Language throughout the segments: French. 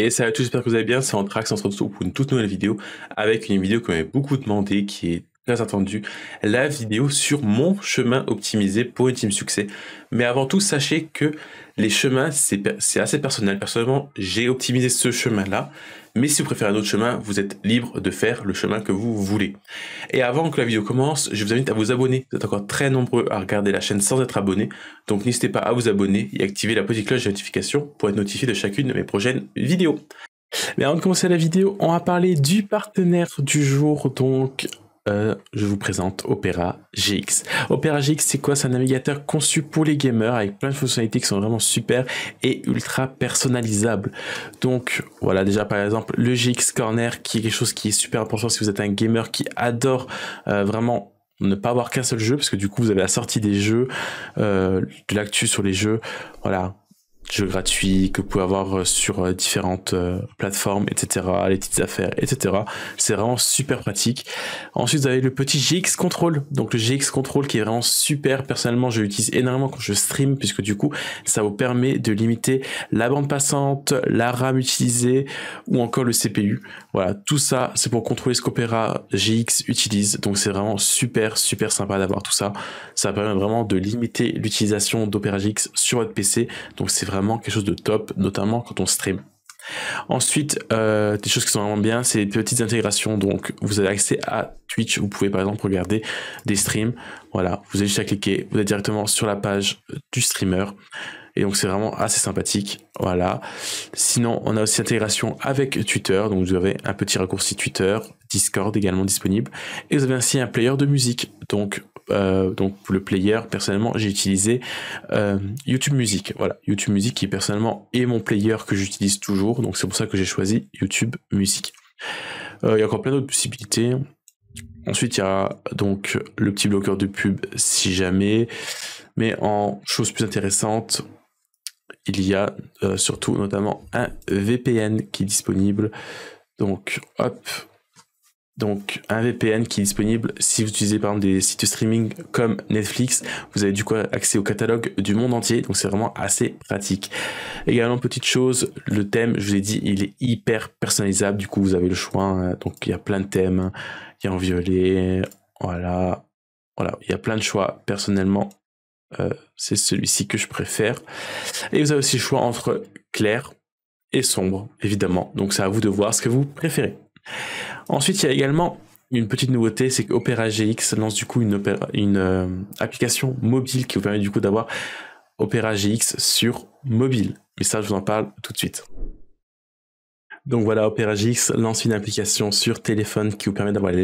Et salut à tous, j'espère que vous allez bien. C'est Antrax, on se retrouve pour une toute nouvelle vidéo avec une vidéo que m'avait beaucoup demandé, qui est très attendue. La vidéo sur mon chemin optimisé pour une team succès. Mais avant tout, sachez que les chemins, c'est assez personnel. Personnellement, j'ai optimisé ce chemin-là. Mais si vous préférez un autre chemin, vous êtes libre de faire le chemin que vous voulez. Et avant que la vidéo commence, je vous invite à vous abonner. Vous êtes encore très nombreux à regarder la chaîne sans être abonné. Donc n'hésitez pas à vous abonner et activer la petite cloche de notification pour être notifié de chacune de mes prochaines vidéos. Mais avant de commencer la vidéo, on va parler du partenaire du jour. Donc euh, je vous présente Opera GX. Opera GX, c'est quoi? C'est un navigateur conçu pour les gamers avec plein de fonctionnalités qui sont vraiment super et ultra personnalisables. Donc voilà, déjà par exemple le GX Corner qui est quelque chose qui est super important si vous êtes un gamer qui adore euh, vraiment ne pas avoir qu'un seul jeu parce que du coup vous avez la sortie des jeux, euh, de l'actu sur les jeux. Voilà, jeux gratuits que vous pouvez avoir euh, sur euh, différentes euh, plateformes, etc., les petites affaires, etc. C'est vraiment super pratique. Ensuite, vous avez le petit GX Control. Donc le GX Control qui est vraiment super. Personnellement, je l'utilise énormément quand je stream puisque du coup, ça vous permet de limiter la bande passante, la RAM utilisée ou encore le CPU. Voilà, tout ça, c'est pour contrôler ce qu'Opera GX utilise. Donc c'est vraiment super, super sympa d'avoir tout ça. Ça permet vraiment de limiter l'utilisation d'Opera GX sur votre PC. Donc c'est vraiment quelque chose de top, notamment quand on stream. Ensuite, euh, des choses qui sont vraiment bien, c'est des petites intégrations. Donc, vous avez accès à Twitch. Vous pouvez par exemple regarder des streams. Voilà, vous avez juste à cliquer. Vous êtes directement sur la page du streamer. Et donc, c'est vraiment assez sympathique. Voilà. Sinon, on a aussi intégration avec Twitter. Donc, vous avez un petit raccourci Twitter, Discord également disponible. Et vous avez ainsi un player de musique. Donc, euh, donc le player, personnellement, j'ai utilisé euh, YouTube Music. Voilà, YouTube Music qui personnellement est mon player que j'utilise toujours. Donc c'est pour ça que j'ai choisi YouTube Music. Euh, il y a encore plein d'autres possibilités. Ensuite, il y a donc le petit bloqueur de pub si jamais. Mais en chose plus intéressante, il y a surtout notamment un VPN qui est disponible. Donc, hop, donc un VPN qui est disponible si vous utilisez par exemple des sites streaming comme Netflix, vous avez du coup accès au catalogue du monde entier, donc c'est vraiment assez pratique. Également petite chose, le thème, je vous ai dit, il est hyper personnalisable, du coup vous avez le choix, hein. donc il y a plein de thèmes, il y a en violet, voilà, voilà, il y a plein de choix. Personnellement, euh, c'est celui-ci que je préfère. Et vous avez aussi le choix entre clair et sombre, évidemment. Donc c'est à vous de voir ce que vous préférez. Ensuite, il y a également une petite nouveauté, c'est qu'Opera GX lance du coup une, euh, application mobile qui vous permet du coup d'avoir Opera GX sur mobile. Mais ça, je vous en parle tout de suite. Donc voilà, Opera GX lance une application sur téléphone qui vous permet d'avoir les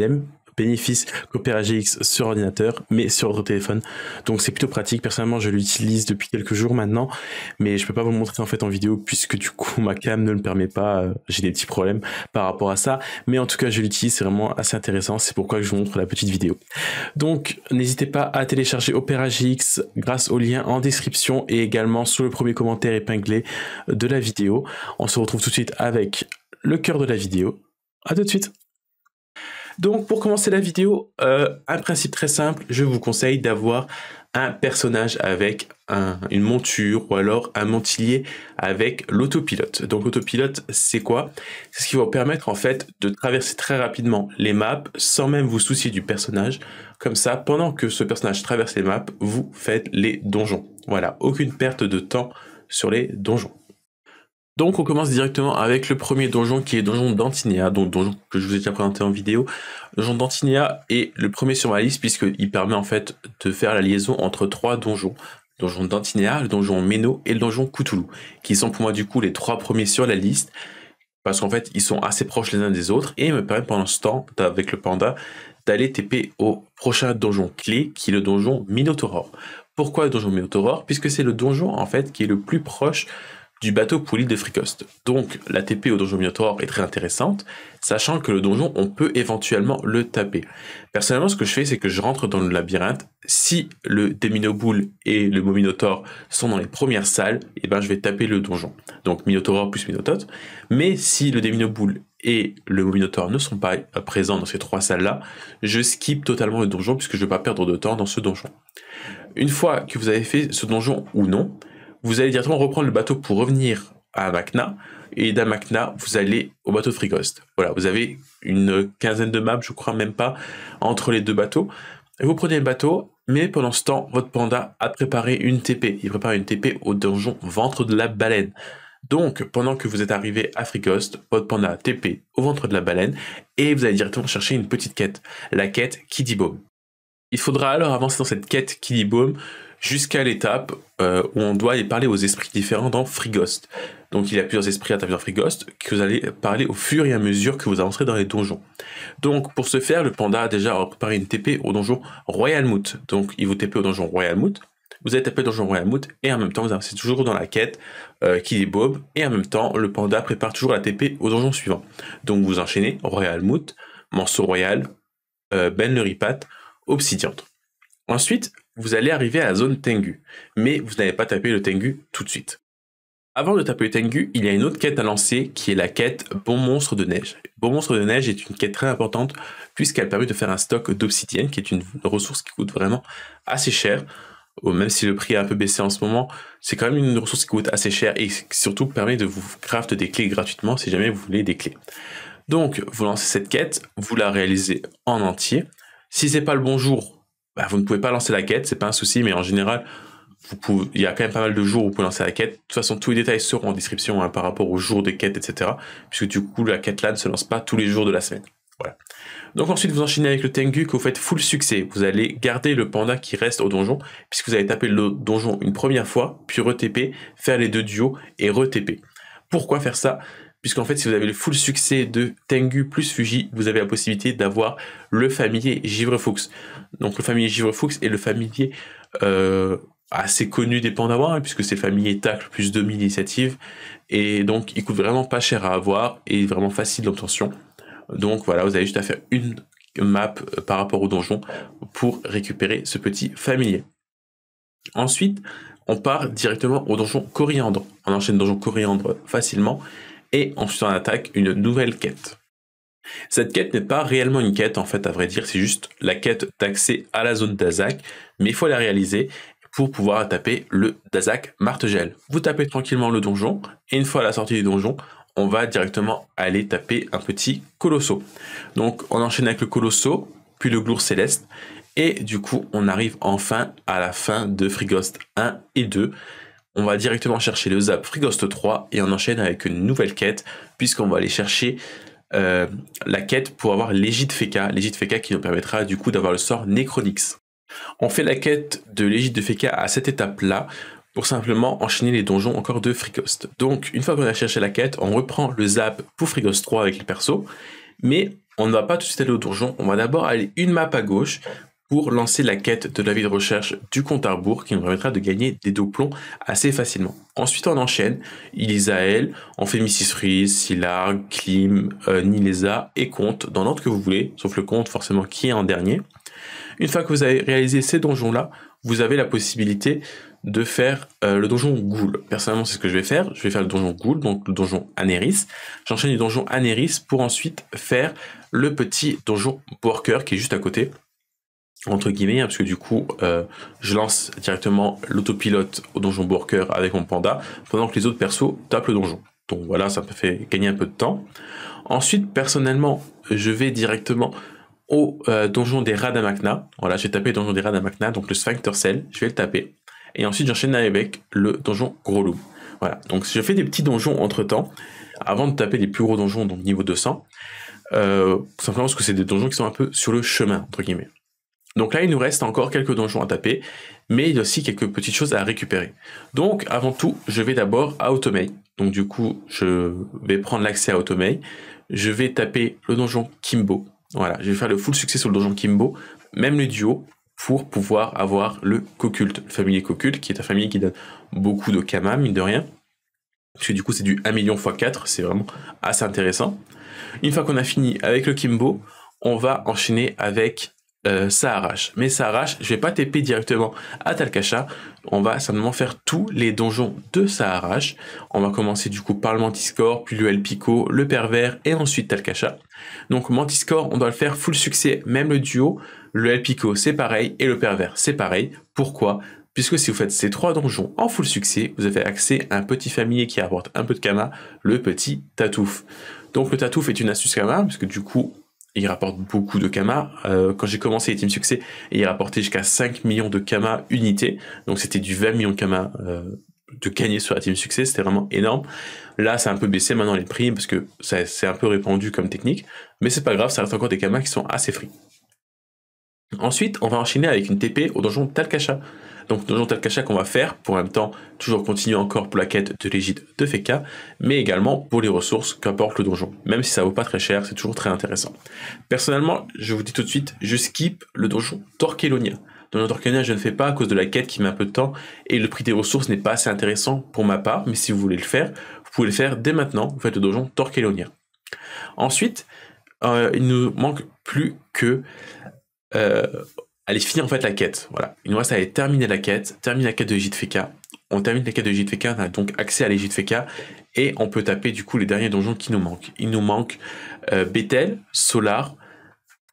bénéfice qu'Opera GX sur ordinateur, mais sur votre téléphone. Donc c'est plutôt pratique. Personnellement, je l'utilise depuis quelques jours maintenant, mais je peux pas vous montrer en fait en vidéo puisque du coup ma cam ne le permet pas. J'ai des petits problèmes par rapport à ça, mais en tout cas je l'utilise. C'est vraiment assez intéressant. C'est pourquoi je vous montre la petite vidéo. Donc n'hésitez pas à télécharger Opera GX grâce au lien en description et également sous le premier commentaire épinglé de la vidéo. On se retrouve tout de suite avec le cœur de la vidéo. À tout de suite. Donc pour commencer la vidéo, euh, un principe très simple, je vous conseille d'avoir un personnage avec une monture ou alors un mantillier avec l'autopilote. Donc l'autopilote, c'est quoi? C'est ce qui va vous permettre en fait de traverser très rapidement les maps sans même vous soucier du personnage. Comme ça, pendant que ce personnage traverse les maps, vous faites les donjons. Voilà, aucune perte de temps sur les donjons. Donc on commence directement avec le premier donjon qui est donjon d'Antinéa, donc donjon que je vous ai déjà présenté en vidéo. donjon d'Antinéa est le premier sur ma liste puisqu'il permet en fait de faire la liaison entre trois donjons. Le donjon d'Antinéa, le donjon Meno et le donjon Cthulhu, qui sont pour moi du coup les trois premiers sur la liste parce qu'en fait ils sont assez proches les uns des autres et me permettent pendant ce temps avec le panda d'aller TP au prochain donjon clé qui est le donjon Minotaur. Pourquoi le donjon Minotaur Puisque c'est le donjon en fait qui est le plus proche du bateau pour l'île de Fricost. Donc la TP au donjon Minotaur est très intéressante, sachant que le donjon, on peut éventuellement le taper. Personnellement, ce que je fais, c'est que je rentre dans le labyrinthe. Si le Deminoboule et le Minotaur sont dans les premières salles, et eh ben, je vais taper le donjon. Donc Minotaur plus Minotaur. Mais si le Deminoboule et le Minotaur ne sont pas présents dans ces trois salles-là, je skip totalement le donjon puisque je ne vais pas perdre de temps dans ce donjon. Une fois que vous avez fait ce donjon ou non, vous allez directement reprendre le bateau pour revenir à Macna. Et d'Amakna, vous allez au bateau de Frigost. Voilà, vous avez une quinzaine de maps, je crois même pas, entre les deux bateaux. Vous prenez le bateau, mais pendant ce temps, votre panda a préparé une TP. Il prépare une TP au donjon ventre de la baleine. Donc, pendant que vous êtes arrivé à Frigost, votre panda a TP au ventre de la baleine et vous allez directement chercher une petite quête, la quête Kidibom. Il faudra alors avancer dans cette quête Kidibom jusqu'à l'étape euh, où on doit aller parler aux esprits différents dans Frigost. Donc il y a plusieurs esprits à travers Frigost que vous allez parler au fur et à mesure que vous avancerez dans les donjons. Donc pour ce faire, le panda a déjà préparé une TP au donjon Royal Moot. Donc il vous TP au donjon Royal Moot. Vous allez taper au donjon Royal Moot et en même temps vous avancez toujours dans la quête euh, qui est Bob et en même temps le panda prépare toujours la TP au donjon suivant. Donc vous enchaînez Royal Moot, Morceau Royal, euh, Ben le Ripat, Obsidian. Ensuite, vous allez arriver à la zone Tengu, mais vous n'allez pas taper le Tengu tout de suite. Avant de taper le Tengu, il y a une autre quête à lancer qui est la quête Bon Monstre de Neige. Bon Monstre de Neige est une quête très importante puisqu'elle permet de faire un stock d'obsidienne qui est une ressource qui coûte vraiment assez cher. Même si le prix a un peu baissé en ce moment, c'est quand même une ressource qui coûte assez cher et surtout permet de vous craft des clés gratuitement si jamais vous voulez des clés. Donc, vous lancez cette quête, vous la réalisez en entier. Si c'est pas le bon jour, bah, vous ne pouvez pas lancer la quête, c'est pas un souci, mais en général, il y a quand même pas mal de jours où vous pouvez lancer la quête. De toute façon, tous les détails seront en description hein, par rapport aux jours des quêtes, etc. Puisque du coup, la quête là ne se lance pas tous les jours de la semaine. Voilà. Donc ensuite, vous enchaînez avec le Tengu que vous faites full succès. Vous allez garder le panda qui reste au donjon, puisque vous allez taper le donjon une première fois, puis re-TP, faire les deux duos et re-TP. Pourquoi faire ça? Puisqu'en fait, si vous avez le full succès de Tengu plus Fuji, vous avez la possibilité d'avoir le familier Givre-Fuchs. Donc le familier Givre-Fuchs et le familier euh, assez connu des Pandawars, hein, puisque c'est familier tacle plus 2000 initiatives, et donc il coûte vraiment pas cher à avoir et vraiment facile d'obtention. Donc voilà, vous avez juste à faire une map euh, par rapport au donjon pour récupérer ce petit familier. Ensuite, on part directement au donjon coriandre. On enchaîne donjon coriandre facilement et ensuite on attaque une nouvelle quête. Cette quête n'est pas réellement une quête en fait à vrai dire, c'est juste la quête d'accès à la zone d'Azak, mais il faut la réaliser pour pouvoir taper le Dazak Martegel. Vous tapez tranquillement le donjon, et une fois à la sortie du donjon, on va directement aller taper un petit Colosso. Donc on enchaîne avec le Colosso, puis le Glour Céleste, et du coup on arrive enfin à la fin de Frigost 1 et 2. On va directement chercher le Zap Frigost 3 et on enchaîne avec une nouvelle quête, puisqu'on va aller chercher euh, la quête pour avoir l'égide Feka, l'égide Feka qui nous permettra du coup d'avoir le sort Necronix. On fait la quête de l'égide de Feka à cette étape-là pour simplement enchaîner les donjons encore de Frigost. Donc, une fois qu'on a cherché la quête, on reprend le zap pour Frigost 3 avec les persos, mais on ne va pas tout de suite aller au donjon, on va d'abord aller une map à gauche pour lancer la quête de la vie de recherche du compte à rebours qui nous permettra de gagner des doublons assez facilement. Ensuite, on enchaîne Ilisael, on fait Mrs. Silar, Klim, euh, Nilesa et Compte dans l'ordre que vous voulez, sauf le compte forcément qui est en dernier. Une fois que vous avez réalisé ces donjons-là, vous avez la possibilité de faire euh, le donjon Ghoul. Personnellement, c'est ce que je vais faire. Je vais faire le donjon Ghoul, donc le donjon Aneris. J'enchaîne le donjon Aneris pour ensuite faire le petit donjon Worker qui est juste à côté, entre guillemets, hein, parce que du coup, euh, je lance directement l'autopilote au donjon Worker avec mon panda, pendant que les autres persos tapent le donjon. Donc voilà, ça me fait gagner un peu de temps. Ensuite, personnellement, je vais directement au euh, donjon des Radamakna. Voilà, j'ai tapé le donjon des Radamakna, donc le Sphincter Cell, je vais le taper. Et ensuite, j'enchaîne avec le donjon Gros Loup. Voilà, donc je fais des petits donjons entre temps, avant de taper les plus gros donjons, donc niveau 200. Euh, simplement parce que c'est des donjons qui sont un peu sur le chemin, entre guillemets. Donc là, il nous reste encore quelques donjons à taper, mais il y a aussi quelques petites choses à récupérer. Donc, avant tout, je vais d'abord à Automei. Donc du coup, je vais prendre l'accès à Automei. Je vais taper le donjon Kimbo. Voilà, je vais faire le full succès sur le donjon Kimbo, même le duo, pour pouvoir avoir le Coculte, le familier Coculte, qui est un familier qui donne beaucoup de Kama, mine de rien. Parce que du coup, c'est du 1 million x 4, c'est vraiment assez intéressant. Une fois qu'on a fini avec le Kimbo, on va enchaîner avec euh, Saharash. Mais Saharash, je vais pas TP directement à Talcacha. On va simplement faire tous les donjons de Saharash. On va commencer du coup par le Mantiscore, puis le El Pico, le Pervers et ensuite Talcacha. Donc Mantiscore, on doit le faire full succès, même le duo. Le El Pico, c'est pareil et le Pervers, c'est pareil. Pourquoi? Puisque si vous faites ces trois donjons en full succès, vous avez accès à un petit familier qui apporte un peu de kama, le petit Tatouf. Donc le Tatouf est une astuce kama, parce que du coup, il rapporte beaucoup de kama. Euh, quand j'ai commencé les Team Succès, il rapportait jusqu'à 5 millions de kama unités, donc c'était du 20 millions de kama euh, de gagner sur la Team Succès, c'était vraiment énorme. Là, ça a un peu baissé maintenant les prix, parce que c'est un peu répandu comme technique, mais c'est pas grave, ça reste encore des kamas qui sont assez free. Ensuite, on va enchaîner avec une TP au donjon Talcacha. Donc donjon Talcacha qu'on va faire pour en même temps toujours continuer encore pour la quête de l'égide de Feka, mais également pour les ressources qu'apporte le donjon. Même si ça vaut pas très cher, c'est toujours très intéressant. Personnellement, je vous dis tout de suite, je skip le donjon Torquelonia. Donjon Torquelonia, je ne fais pas à cause de la quête qui met un peu de temps et le prix des ressources n'est pas assez intéressant pour ma part, mais si vous voulez le faire, vous pouvez le faire dès maintenant, vous faites le donjon Torquelonia. Ensuite, euh, il nous manque plus que euh, allez finir en fait la quête. Voilà. Il nous reste à aller terminer la quête, terminer la quête de Feka. On termine la quête de Feka, on a donc accès à Feka et on peut taper du coup les derniers donjons qui nous manquent. Il nous manque euh, Bethel, Solar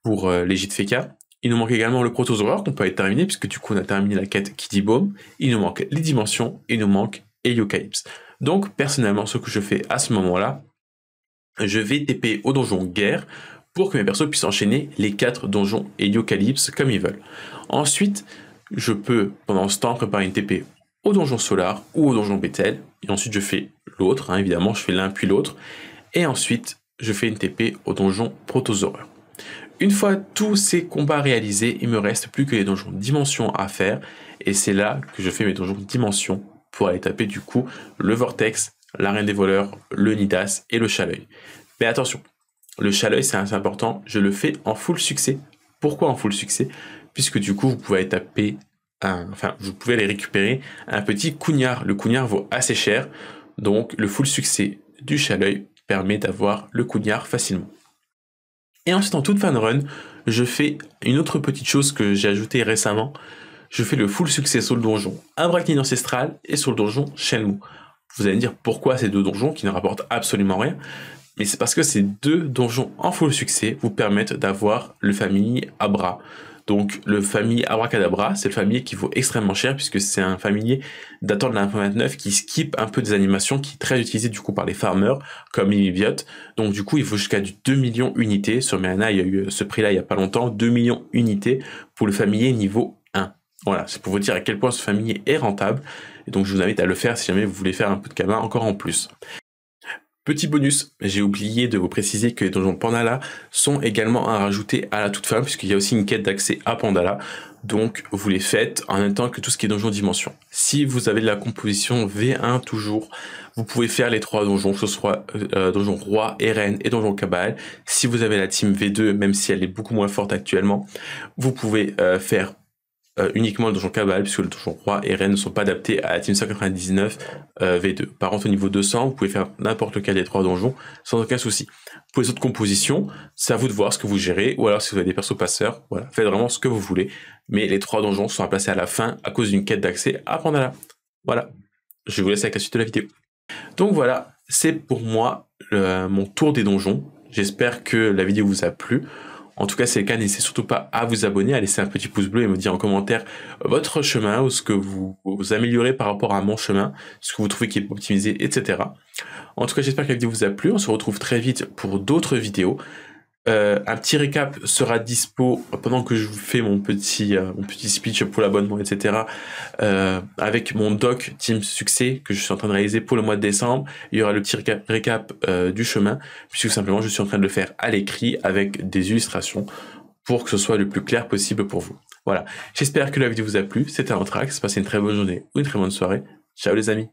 pour euh, Feka. Il nous manque également le Protosaurus qu'on peut aller terminer puisque du coup on a terminé la quête Kidibome. Il nous manque les dimensions, il nous manque Heliocalypse. Donc personnellement ce que je fais à ce moment-là, je vais TP au donjon guerre pour que mes persos puissent enchaîner les quatre donjons Heliocalypse comme ils veulent. Ensuite, je peux, pendant ce temps, préparer une TP au donjon Solar ou au donjon Bethel. Et ensuite, je fais l'autre, hein, évidemment, je fais l'un puis l'autre. Et ensuite, je fais une TP au donjon Protosaurus. Une fois tous ces combats réalisés, il me reste plus que les donjons Dimension à faire. Et c'est là que je fais mes donjons Dimension pour aller taper du coup le Vortex, l'arène des voleurs, le Nidas et le Chaleuil. Mais attention, le chaleuil, c'est assez important. Je le fais en full succès. Pourquoi en full succès? Puisque du coup, vous pouvez taper enfin, vous pouvez aller récupérer un petit cougnard. Le cougnard vaut assez cher. Donc, le full succès du chaleuil permet d'avoir le cougnard facilement. Et ensuite, en toute fin de run, je fais une autre petite chose que j'ai ajoutée récemment. Je fais le full succès sur le donjon Abrachnide ancestral et sur le donjon Shenmue. Vous allez me dire pourquoi ces deux donjons qui ne rapportent absolument rien mais c'est parce que ces deux donjons en full succès vous permettent d'avoir le famille Abra. Donc le famille Abracadabra, c'est le familier qui vaut extrêmement cher puisque c'est un familier datant de la 1.29 qui skip un peu des animations qui est très utilisé du coup par les farmers comme Imibiot. Donc du coup il vaut jusqu'à du 2 millions unités. Sur Merana il y a eu ce prix là il y a pas longtemps, 2 millions unités pour le familier niveau 1. Voilà, c'est pour vous dire à quel point ce familier est rentable. Et donc je vous invite à le faire si jamais vous voulez faire un peu de cabin encore en plus. Petit bonus, j'ai oublié de vous préciser que les donjons Pandala sont également à rajouter à la toute fin, puisqu'il y a aussi une quête d'accès à Pandala. Donc vous les faites en même temps que tout ce qui est donjon dimension. Si vous avez de la composition V1 toujours, vous pouvez faire les trois donjons, que ce soit euh, donjon roi et et donjon cabal. Si vous avez la team V2, même si elle est beaucoup moins forte actuellement, vous pouvez euh, faire euh, uniquement le donjon Cabal, puisque le donjon Roi et Reine ne sont pas adaptés à la Team 199 euh, V2. Par contre, au niveau 200, vous pouvez faire n'importe lequel des trois donjons sans aucun souci. Pour les autres compositions, c'est à vous de voir ce que vous gérez, ou alors si vous avez des persos passeurs, voilà, faites vraiment ce que vous voulez. Mais les trois donjons sont à placer à la fin à cause d'une quête d'accès à Pandala. Voilà. Je vous laisse avec la suite de la vidéo. Donc voilà, c'est pour moi mon tour des donjons. J'espère que la vidéo vous a plu. En tout cas, c'est le cas, n'hésitez surtout pas à vous abonner, à laisser un petit pouce bleu et me dire en commentaire votre chemin ou ce que vous, améliorez par rapport à mon chemin, ce que vous trouvez qui est optimisé, etc. En tout cas, j'espère que la vidéo vous a plu. On se retrouve très vite pour d'autres vidéos. Euh, un petit récap sera dispo pendant que je vous fais mon petit, euh, speech pour l'abonnement, etc. Euh, avec mon doc Team Succès que je suis en train de réaliser pour le mois de décembre. Il y aura le petit récap, du chemin, puisque simplement je suis en train de le faire à l'écrit avec des illustrations pour que ce soit le plus clair possible pour vous. Voilà. J'espère que la vidéo vous a plu. C'était un Trax. Passez une très bonne journée ou une très bonne soirée. Ciao les amis.